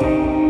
Música